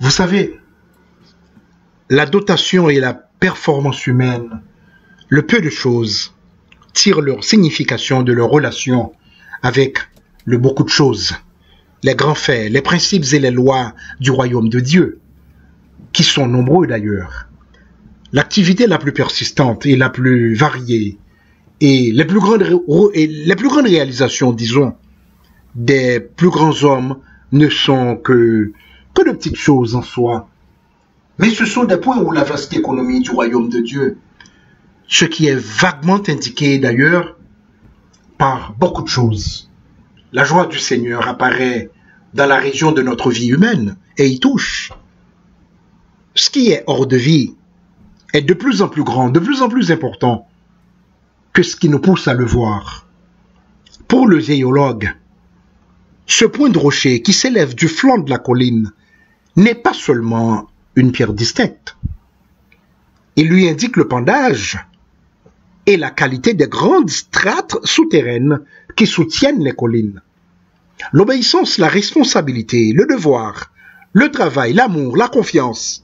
Vous savez, la dotation et la performance humaine, le peu de choses, tirent leur signification de leur relation avec le beaucoup de choses, les grands faits, les principes et les lois du royaume de Dieu, qui sont nombreux d'ailleurs. L'activité la plus persistante et la plus variée et les plus grandes, réalisations, disons, des plus grands hommes ne sont que, que de petites choses en soi. Mais ce sont des points où la vaste économie du royaume de Dieu, ce qui est vaguement indiqué d'ailleurs par beaucoup de choses. La joie du Seigneur apparaît dans la région de notre vie humaine et y touche. Ce qui est hors de vie est de plus en plus grand, de plus en plus important que ce qui nous pousse à le voir. Pour le zéologue, ce point de rocher qui s'élève du flanc de la colline n'est pas seulement une pierre distincte. Il lui indique le pendage et la qualité des grandes strates souterraines qui soutiennent les collines. L'obéissance, la responsabilité, le devoir, le travail, l'amour, la confiance,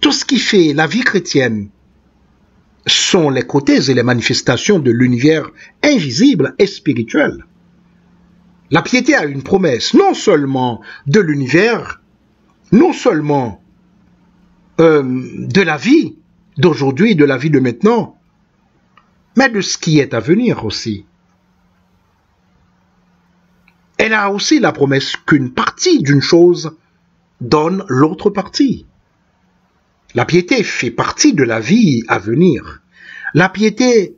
tout ce qui fait la vie chrétienne sont les côtés et les manifestations de l'univers invisible et spirituel. La piété a une promesse, non seulement de l'univers, non seulement euh, de la vie d'aujourd'hui, de la vie de maintenant, mais de ce qui est à venir aussi. Elle a aussi la promesse qu'une partie d'une chose donne l'autre partie. La piété fait partie de la vie à venir. La piété,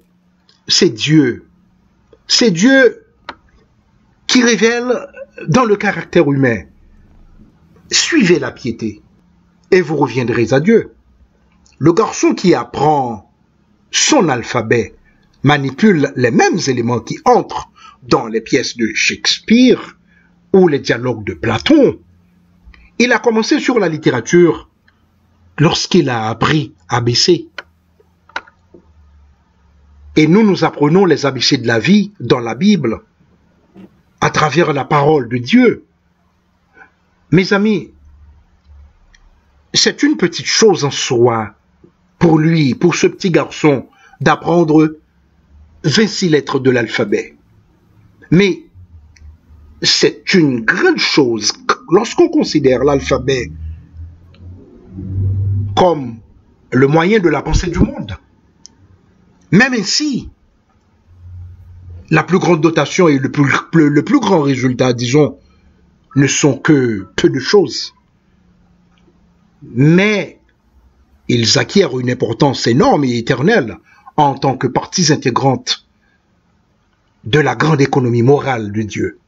c'est Dieu. C'est Dieu qui révèle dans le caractère humain. Suivez la piété et vous reviendrez à Dieu. Le garçon qui apprend son alphabet manipule les mêmes éléments qui entrent dans les pièces de Shakespeare ou les dialogues de Platon. Il a commencé sur la littérature lorsqu'il a appris ABC. Et nous, nous apprenons les ABC de la vie dans la Bible, à travers la parole de Dieu. Mes amis, c'est une petite chose en soi pour lui, pour ce petit garçon, d'apprendre 26 lettres de l'alphabet. Mais c'est une grande chose lorsqu'on considère l'alphabet comme le moyen de la pensée du monde. Même ainsi, la plus grande dotation et le plus, le plus grand résultat, disons, ne sont que peu de choses. Mais ils acquièrent une importance énorme et éternelle en tant que parties intégrantes de la grande économie morale de Dieu.